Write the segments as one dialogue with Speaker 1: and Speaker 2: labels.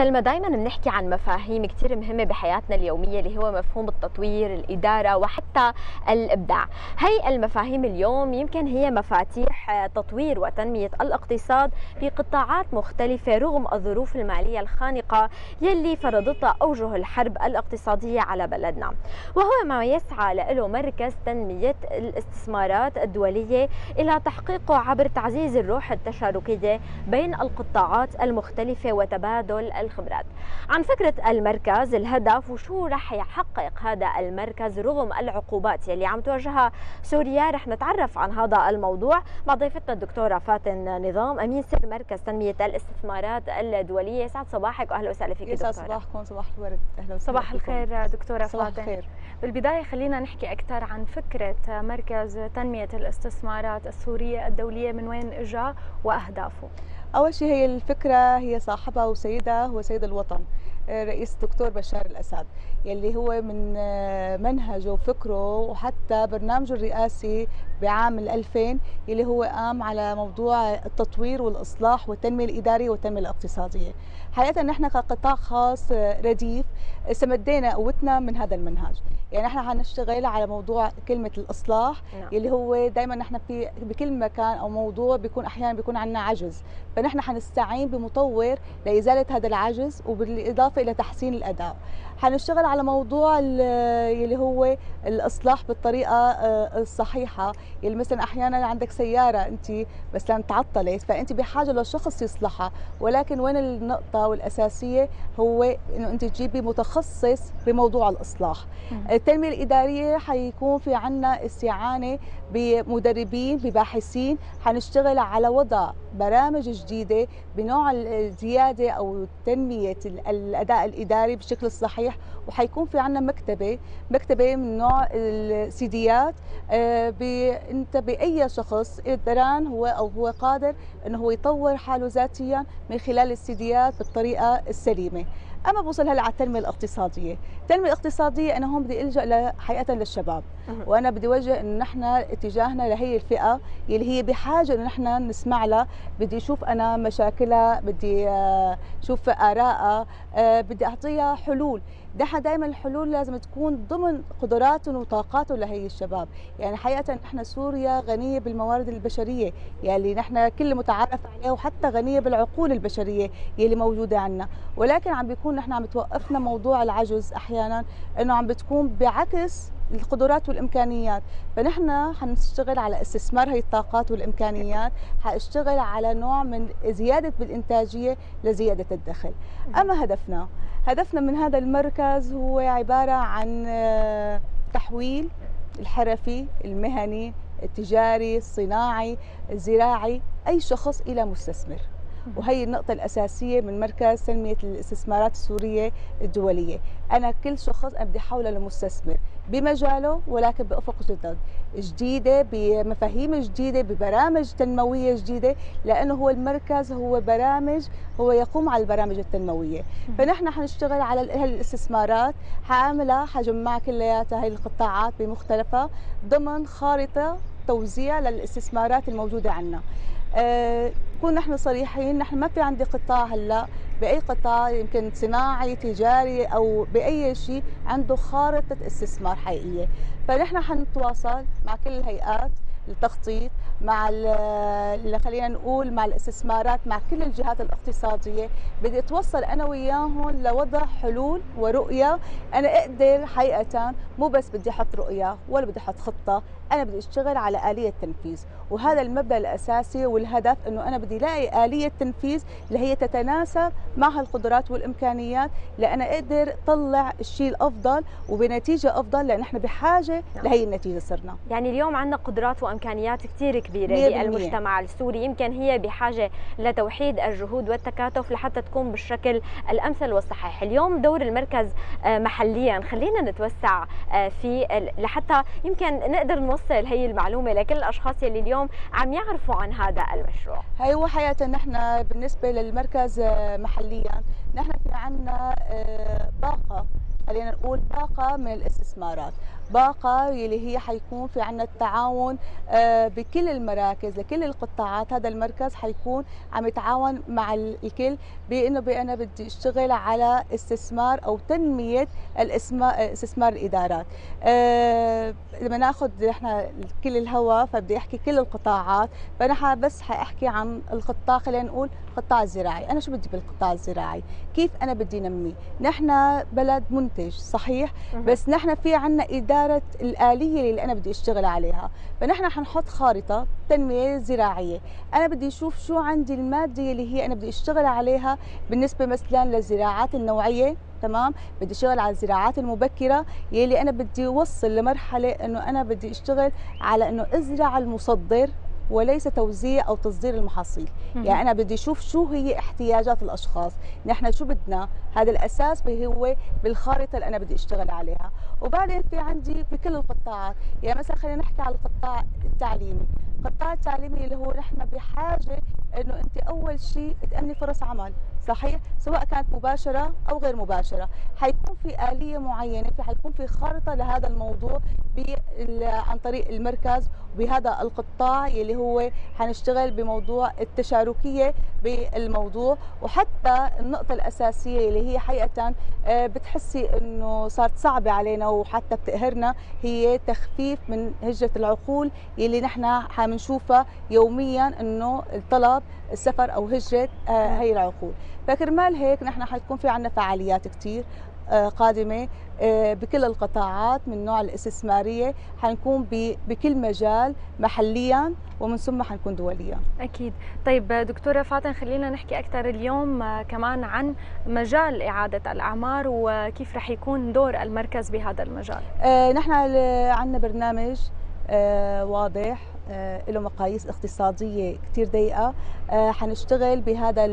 Speaker 1: سلمى دائما بنحكي عن مفاهيم كثير مهمة بحياتنا اليومية اللي هو مفهوم التطوير الإدارة وحتى الإبداع. هي المفاهيم اليوم يمكن هي مفاتيح تطوير وتنمية الاقتصاد بقطاعات مختلفة رغم الظروف المالية الخانقة يلي فرضتها أوجه الحرب الاقتصادية على بلدنا. وهو ما يسعى له مركز تنمية الاستثمارات الدولية إلى تحقيقه عبر تعزيز الروح التشاركية بين القطاعات المختلفة وتبادل الخبرات. عن فكرة المركز الهدف وشو رح يحقق هذا المركز رغم العقوبات يلي عم تواجهها سوريا؟ رح نتعرف عن هذا الموضوع مع ضيفتنا الدكتورة فاتن نظام أمين سر مركز تنمية الاستثمارات الدولية. سعد صباحك وأهلا وسهلا فيك
Speaker 2: دكتورة. صباحكم. صباح الورد.
Speaker 3: أهلا وسهلا صباح الخير دكتورة
Speaker 2: صباح
Speaker 3: فاتن.
Speaker 2: الخير.
Speaker 3: بالبداية خلينا نحكي أكثر عن فكرة مركز تنمية الاستثمارات السورية الدولية من وين إجا وأهدافه.
Speaker 2: أول شيء هي الفكرة هي صاحبها وسيدها هو سيد الوطن رئيس الدكتور بشار الأسد. يلي هو من منهجه وفكره وحتى برنامجه الرئاسي بعام 2000 يلي هو قام على موضوع التطوير والإصلاح والتنمية الإدارية والتنمية الاقتصادية. حقيقة نحن كقطاع خاص رديف استمدينا قوتنا من هذا المنهج. يعني إحنا حنشتغل على موضوع كلمة الإصلاح نعم. يلي هو دائما نحن في بكل مكان أو موضوع بيكون أحيانا بيكون عندنا عجز. فنحن حنستعين بمطور لإزالة هذا العجز وبالإضافة إلى تحسين الأداء. حنشتغل على موضوع اللي هو الإصلاح بالطريقة الصحيحة. اللي مثلا أحيانا عندك سيارة أنت مثلا تعطلت فأنت بحاجة لشخص يصلحها. ولكن وين النقطة والأساسية؟ هو إنه أنت تجيبي متخصص بموضوع الإصلاح. التنمية الإدارية حيكون في عندنا استعانة بمدربين بباحثين. حنشتغل على وضع برامج جديدة بنوع الزيادة أو تنمية الأداء الإداري بالشكل الصحيح وحيكون في عندنا مكتبة مكتبة من نوع السيديات أنت بأي شخص قدران هو أو هو قادر إنه هو يطور حاله ذاتيا من خلال السيديات بالطريقة السليمة. أما بوصل هلا على التنمية الاقتصادية، التنمية الاقتصادية أنا هون بدي ألجأ حقيقه للشباب، وأنا بدي وجه إنه نحن اتجاهنا لهي الفئة اللي هي بحاجة إنه نحن نسمع لها، بدي أشوف أنا مشاكلها، بدي أشوف آرائها، بدي أعطيها حلول، نحن دائما الحلول لازم تكون ضمن قدراتهم وطاقاتهم لهي الشباب. يعني حقيقة نحن سوريا غنية بالموارد البشرية يلي نحن كل متعارف عليه وحتى غنية بالعقول البشرية يلي موجودة عنا. ولكن عم بيكون نحن عم توقفنا موضوع العجز أحيانا أنه عم بتكون بعكس القدرات والإمكانيات. فنحن حنشتغل على استثمار هي الطاقات والإمكانيات حأشتغل على نوع من زيادة بالإنتاجية لزيادة الدخل. أما هدفنا هدفنا من هذا المركز هو عبارة عن تحويل الحرفي المهني التجاري الصناعي الزراعي أي شخص إلى مستثمر. وهي النقطة الأساسية من مركز تنمية الاستثمارات السورية الدولية. أنا كل شخص أنا بدي أحوله لمستثمر بمجاله ولكن بأفق جدد جديدة بمفاهيم جديدة ببرامج تنموية جديدة لأنه هو المركز هو برامج هو يقوم على البرامج التنموية. فنحن حنشتغل على هالاستثمارات حعملها حجمع كلياتها هاي القطاعات بمختلفها ضمن خارطة توزيع للاستثمارات الموجودة عندنا نكون نحن صريحين نحن ما في عندي قطاع هلا بأي قطاع يمكن صناعي تجاري أو بأي شيء عنده خارطة استثمار حقيقية. فنحن حنتواصل مع كل الهيئات التخطيط مع اللي خلينا نقول مع الاستثمارات مع كل الجهات الاقتصادية. بدي أتوصل أنا وياهم لوضع حلول ورؤية. أنا أقدر حقيقه مو بس بدي أحط رؤية ولا بدي أحط خطة. أنا بدي أشتغل على آلية تنفيذ وهذا المبدأ الأساسي والهدف إنه أنا بدي ألاقي آلية تنفيذ اللي هي تتناسب مع هالقدرات والإمكانيات لأنا أقدر طلع الشيء الأفضل وبنتيجة أفضل لأن إحنا بحاجة نعم. لهي النتيجة صرنا.
Speaker 1: يعني اليوم عندنا قدرات وإمكانيات كثير كبيرة بالمجتمع السوري يمكن هي بحاجة لتوحيد الجهود والتكاتف لحتى تكون بالشكل الأمثل والصحيح. اليوم دور المركز محليا. خلينا نتوسع في لحتى يمكن نقدر نوصل هي المعلومة لكل الأشخاص يلي اليوم عم يعرفوا عن هذا المشروع.
Speaker 2: هي هو حقيقه نحن بالنسبة للمركز محليا نحن في عندنا باقة خلينا نقول باقة من الإستثمارات. باقه يلي هي حيكون في عنا التعاون آه، بكل المراكز لكل القطاعات. هذا المركز حيكون عم يتعاون مع الكل بإنه أنا بدي أشتغل على استثمار أو تنمية استثمار الإدارات. أه لما ناخذ إحنا كل الهواء فبدي أحكي كل القطاعات. فأنا بس حأحكي عن القطاع خلينا نقول القطاع الزراعي أنا شو بدي بالقطاع الزراعي؟ كيف أنا بدي نمي؟ نحن بلد منتج صحيح؟ بس نحن في عنا إدارة الآلية اللي أنا بدي أشتغل عليها. فنحن حنحط خارطة تنمية زراعية. أنا بدي أشوف شو عندي المادة اللي هي أنا بدي أشتغل عليها بالنسبة مثلا للزراعات النوعية تمام؟ بدي أشتغل على الزراعات المبكرة يلي أنا بدي أوصل لمرحلة إنه أنا بدي أشتغل على إنه أزرع المصدر وليس توزيع أو تصدير المحاصيل. يعني أنا بدي أشوف شو هي احتياجات الأشخاص. نحن شو بدنا؟ هذا الأساس هو بالخارطة اللي أنا بدي أشتغل عليها. وبعدين في عندي بكل القطاعات. يعني مثلا خلينا نحكي على القطاع التعليمي. القطاع التعليمي اللي هو نحن بحاجة إنه انت أول شيء تأمني فرص عمل صحيح؟ سواء كانت مباشرة أو غير مباشرة. حيكون في آلية معينة في حيكون في خارطة لهذا الموضوع عن طريق المركز بهذا القطاع يلي هو حنشتغل بموضوع التشاركية بالموضوع. وحتى النقطة الأساسية اللي هي حقيقة آه، بتحسي إنه صارت صعبة علينا وحتى بتقهرنا هي تخفيف من هجرة العقول يلي نحن حنشوفها يوميا إنه الطلب السفر أو هجرة آه، هي العقول فكرمال هيك نحن حتكون في عندنا فعاليات كثير آه، قادمة آه، بكل القطاعات من نوع الاستثمارية حنكون بكل مجال محليا ومن ثم حنكون دوليا.
Speaker 3: أكيد. طيب دكتورة فاتن خلينا نحكي أكثر اليوم كمان عن مجال إعادة الأعمار وكيف رح يكون دور المركز بهذا المجال.
Speaker 2: نحن عندنا برنامج واضح له مقاييس اقتصادية كثير ضيقة. آه، حنشتغل بهذا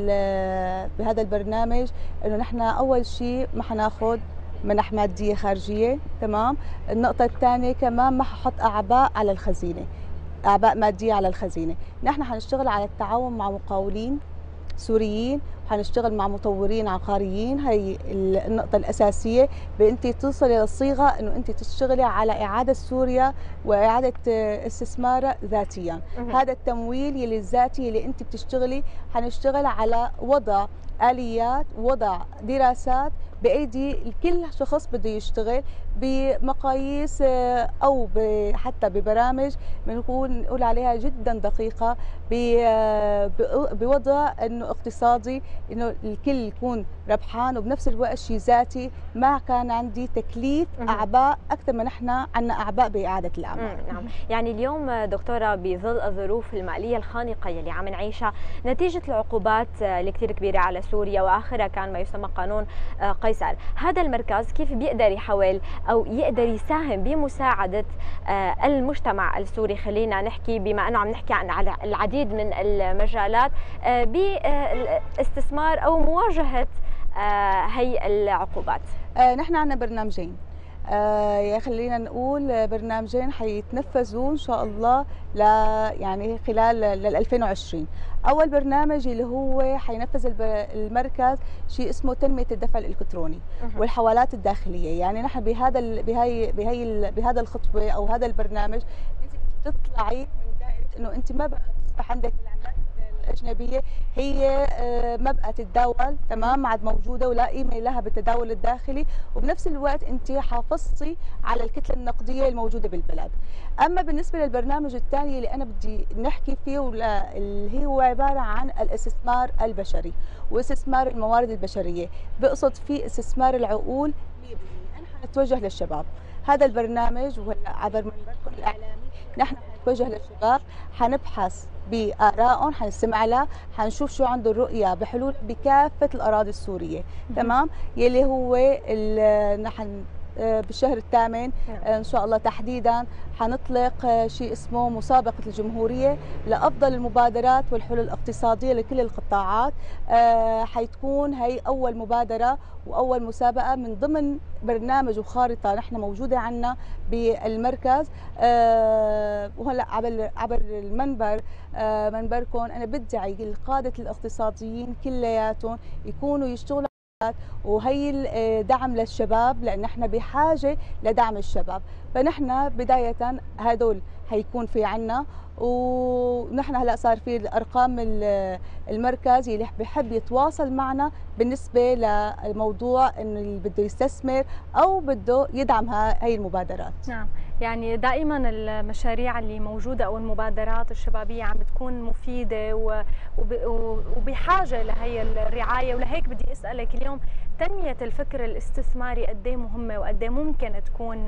Speaker 2: بهذا البرنامج إنه نحن أول شيء ما حناخذ منح مادية خارجية تمام؟ النقطة الثانية كمان ما ححط أعباء على الخزينة أعباء مادية على الخزينة. نحن حنشتغل على التعاون مع مقاولين سوريين حنشتغل مع مطورين عقاريين. هي النقطة الأساسية بأنت توصلي للصيغة أنه أنت تشتغلي على إعادة سوريا وإعادة استثمارها ذاتيا. هذا التمويل يلي الذاتي اللي أنت بتشتغلي حنشتغل على وضع آليات وضع دراسات بأيدي الكل شخص بده يشتغل. بمقاييس آه، أو حتى ببرامج بنقول نقول عليها جدا دقيقة آه، بوضع إنه اقتصادي إنه الكل يكون ربحان وبنفس الوقت شيء ذاتي ما كان عندي تكليف أعباء أكثر ما نحن عندنا أعباء بإعادة الأعمال.
Speaker 1: نعم. يعني اليوم دكتورة بظل الظروف المالية الخانقة يلي عم نعيشها نتيجة العقوبات اللي كثير كبيرة على سوريا وآخرها كان ما يسمى قانون آه، قيصر. هذا المركز كيف بيقدر يحاول أو يقدر يساهم بمساعدة آه، المجتمع السوري. خلينا نحكي بما إنه عم نحكي عن العديد من المجالات آه، باستثمار أو مواجهة هي العقوبات.
Speaker 2: نحن عندنا برنامجين. آه يا خلينا نقول برنامجين حيتنفذوا إن شاء الله ل يعني خلال لل 2020 أول برنامج اللي هو حينفذ المركز شيء اسمه تنمية الدفع الإلكتروني والحوالات الداخلية. يعني نحن بهذا بهي بهي بهذا الخطوة أو هذا البرنامج أنت بتطلعي من دائرة إنه أنت ما بقى عندك الأجنبية هي آه، ما بقى تتداول تمام عاد موجودة ولا قيمه لها بالتداول الداخلي وبنفس الوقت انت حافظتي على الكتلة النقدية الموجودة بالبلد. أما بالنسبة للبرنامج الثاني اللي أنا بدي نحكي فيه اللي هو عبارة عن الاستثمار البشري واستثمار الموارد البشرية. بقصد فيه استثمار العقول 100% أنا حنتوجه للشباب. هذا البرنامج عبر منبركم الاعلامي نحن حنتوجه للشباب حنبحث بآرائهم حنستمع لها حنشوف شو عنده الرؤية بحلول بكافة الأراضي السورية. تمام؟ يلي هو نحن بالشهر الثامن. نعم. آه، إن شاء الله تحديدا حنطلق آه، شيء اسمه مسابقة الجمهورية لأفضل المبادرات والحلول الاقتصادية لكل القطاعات. حتكون هي أول مبادرة وأول مسابقة من ضمن برنامج وخارطة نحن موجودة عندنا بالمركز. وهلأ عبر عبر المنبر منبركم أنا بدعي القاده الاقتصاديين كلياتهم يكونوا يشتغلوا وهي دعم للشباب لأن إحنا بحاجة لدعم الشباب. فنحن بداية هدول هيكون في عنا ونحن هلأ صار في الأرقام المركز اللي بحب يتواصل معنا بالنسبة للموضوع إنه اللي بده يستثمر أو بده يدعم هاي المبادرات.
Speaker 3: نعم. يعني دائما المشاريع اللي موجودة أو المبادرات الشبابية عم بتكون مفيدة وبحاجة لهي الرعاية. ولهيك بدي أسألك اليوم تنمية الفكر الاستثماري قد إيه مهمة وقد إيه ممكن تكون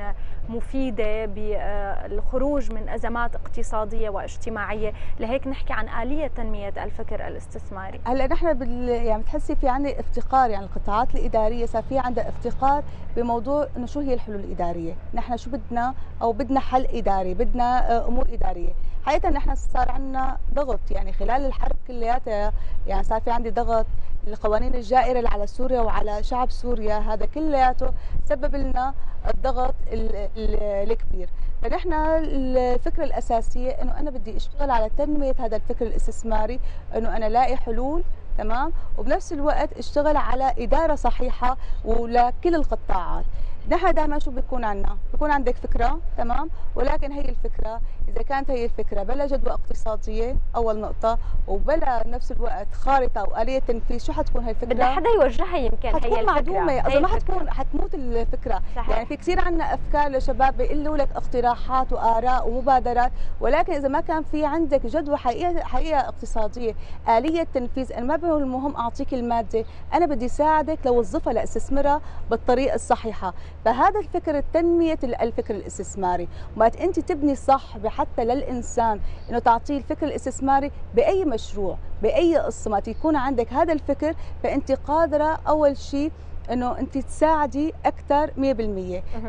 Speaker 3: مفيدة بالخروج من أزمات اقتصادية واجتماعية؟ لهيك نحكي عن آلية تنمية الفكر الاستثماري.
Speaker 2: هلا نحن بال... يعني بتحسي في عندنا افتقار يعني القطاعات الإدارية صار في عندها افتقار بموضوع إنه شو هي الحلول الإدارية؟ نحن شو بدنا أو بدنا حل إداري بدنا آه، أمور إدارية. حقيقة نحن صار عندنا ضغط يعني خلال الحرب كلياتها يعني صار في عندي ضغط القوانين الجائرة اللي على سوريا وعلى شعب سوريا. هذا كلياته سبب لنا الضغط الكبير. فنحن الفكرة الأساسية أنه أنا بدي أشتغل على تنمية هذا الفكر الاستثماري أنه أنا لاقي حلول تمام؟ وبنفس الوقت أشتغل على إدارة صحيحة ولكل القطاعات. نحن دائما شو بيكون عندنا بيكون عندك فكرة تمام؟ ولكن هي الفكرة إذا كانت هي الفكرة بلا جدوى اقتصادية أول نقطة. وبلا نفس الوقت خارطة وآلية تنفيذ. شو حتكون هي الفكرة؟
Speaker 1: بدها حدا يوجهها يمكن
Speaker 2: حتكون
Speaker 1: هي
Speaker 2: معدومة. اذا ما حتكون حتموت الفكرة. صحيح. يعني في كثير عندنا أفكار لشباب بيقولوا لك اقتراحات وآراء ومبادرات. ولكن إذا ما كان في عندك جدوى حقيقه حقيقه اقتصادية آلية تنفيذ أنا ما بقول المهم أعطيك المادة. أنا بدي ساعدك لوظفها لأستثمرها بالطريقة الصحيحة. فهذا الفكر تنمية الفكر الاستثماري. وقت أنت تبني صح حتى للإنسان أنه تعطيه الفكر الاستثماري بأي مشروع بأي قصة ما يكون عندك هذا الفكر فأنت قادرة أول شيء إنه أنت تساعدي أكثر 100%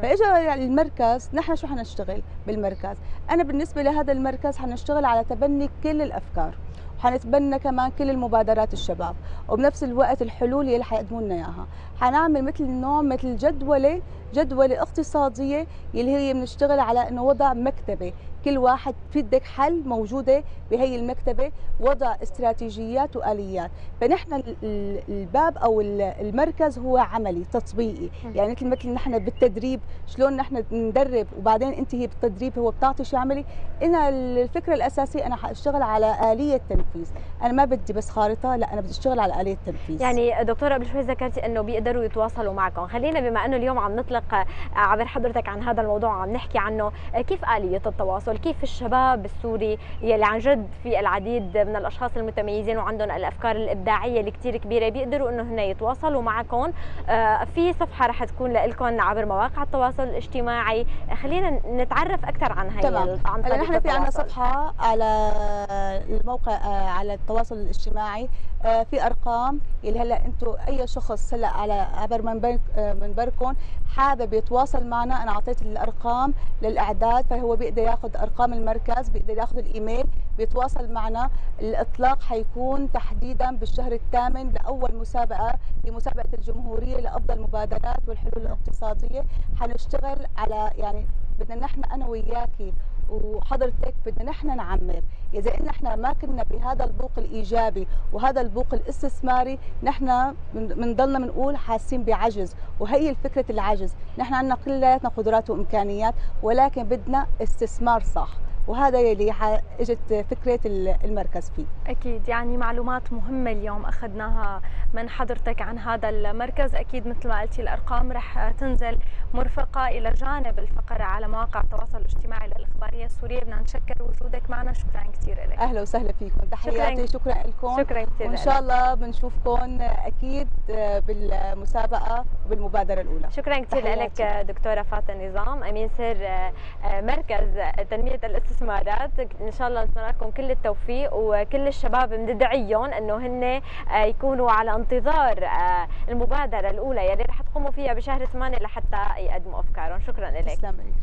Speaker 2: فاجى المركز نحن شو حنشتغل بالمركز؟ أنا بالنسبة لهذا المركز حنشتغل على تبني كل الأفكار حنتبنى كمان كل المبادرات الشباب وبنفس الوقت الحلول اللي حيقدموا لنا إياها. حنعمل مثل نوع مثل جدولة جدولة اقتصادية اللي هي بنشتغل على إنه وضع مكتبة. كل واحد بدك حل موجودة بهي المكتبة وضع استراتيجيات وآليات. فنحن الباب أو المركز هو عملي تطبيقي. يعني مثل مثل نحن بالتدريب شلون نحن ندرب وبعدين أنت هي بالتدريب هو بتعطي شيء عملي. أنا الفكرة الأساسية أنا حأشتغل على آلية تنفيذ أنا ما بدي بس خارطة لا أنا بدي أشتغل على آلية تنفيذ
Speaker 1: يعني دكتورة قبل شوي ذكرتي أنه بيقدروا يتواصلوا معكم. خلينا بما أنه اليوم عم نطلق نطلق عبر حضرتك عن هذا الموضوع عم نحكي عنه كيف آلية التواصل؟ كيف الشباب السوري يلي عن جد في العديد من الأشخاص المتميزين وعندهم الأفكار الإبداعية اللي كثير كبيرة بيقدروا أنه هن يتواصلوا معكم. آه، في صفحة رح تكون لكم عبر مواقع التواصل الاجتماعي. خلينا نتعرف أكثر عن هي
Speaker 2: تمام. عن نحن في عندنا صفحة على الموقع آه، على التواصل الاجتماعي. آه، في أرقام اللي هلأ أنتم أي شخص هلأ على عبر منبركم حابب يتواصل معنا. أنا أعطيت الأرقام للأعداد فهو بيقدر ياخذ أرقام المركز بيقدر ياخذ الإيميل بيتواصل معنا. الإطلاق حيكون تحديدا بالشهر الثامن لأول مسابقة لمسابقة الجمهورية لأفضل مبادرات والحلول الاقتصادية. حنشتغل على يعني بدنا نحن أنا وياكي وحضرتك بدنا نحن نعمر. إذا إن إحنا ما كنا بهذا البوق الإيجابي وهذا البوق الاستثماري نحن بنضلنا بنقول حاسين بعجز وهي الفكرة العجز. نحن عندنا كلياتنا قدرات وإمكانيات ولكن بدنا استثمار صح. وهذا يلي إجت فكرة المركز فيه.
Speaker 3: أكيد. يعني معلومات مهمة اليوم أخذناها من حضرتك عن هذا المركز. أكيد مثل ما قلتي الأرقام رح تنزل مرفقة إلى جانب الفقرة على مواقع التواصل الاجتماعي للإخبارية السورية. بدنا نشكر وجودك معنا. شكرا كثير لك.
Speaker 2: أهلا وسهلا فيكم. تحياتي شكرا, شكرا لكم.
Speaker 1: شكرا كثير
Speaker 2: وإن شاء الله بنشوفكم أكيد بالمسابقة وبالمبادرة الأولى.
Speaker 1: شكرا كثير لك دكتورة فاطمة نظام أمين سر مركز تنمية الاستثمار الاستثمارات. إن شاء الله نتمنى لكم كل التوفيق وكل الشباب بندعيهم إنه هن يكونوا على انتظار آه، المبادرة الأولى يلي رح تقوموا فيها بشهر 8 لحتى يقدموا أفكارهم. شكرا لك